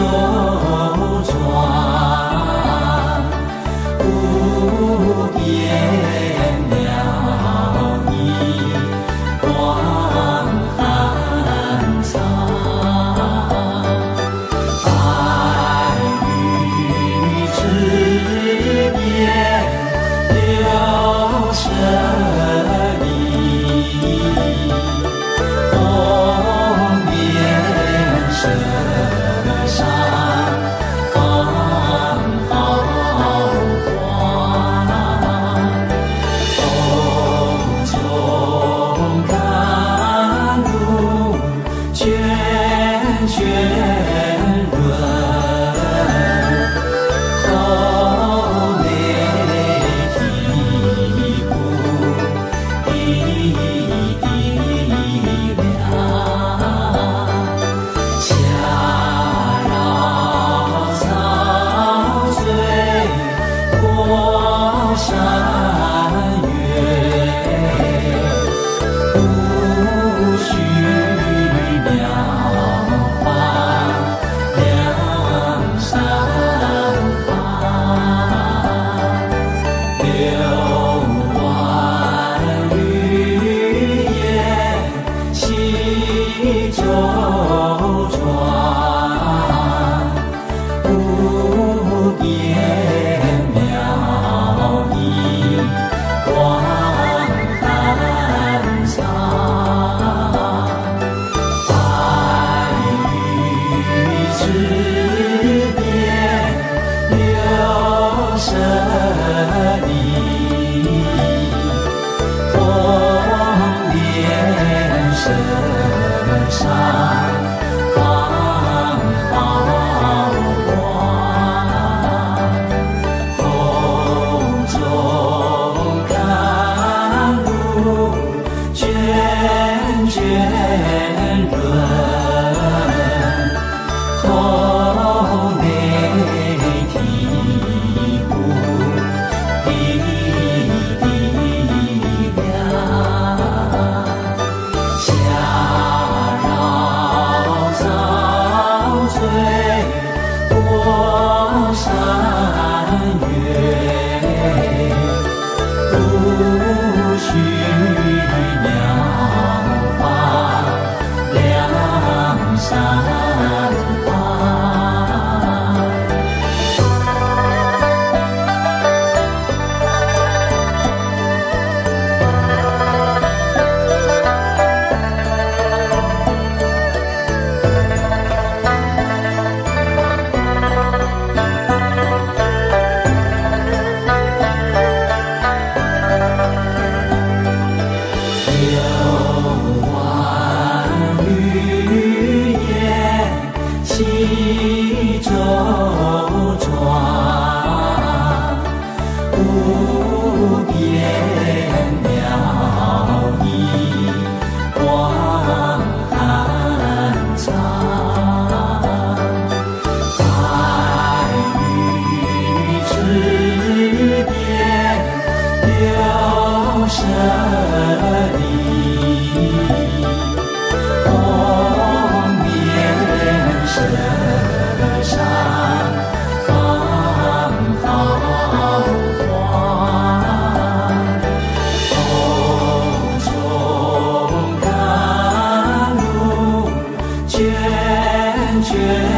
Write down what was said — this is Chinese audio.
斗转 Yeah. You. 周转 chest.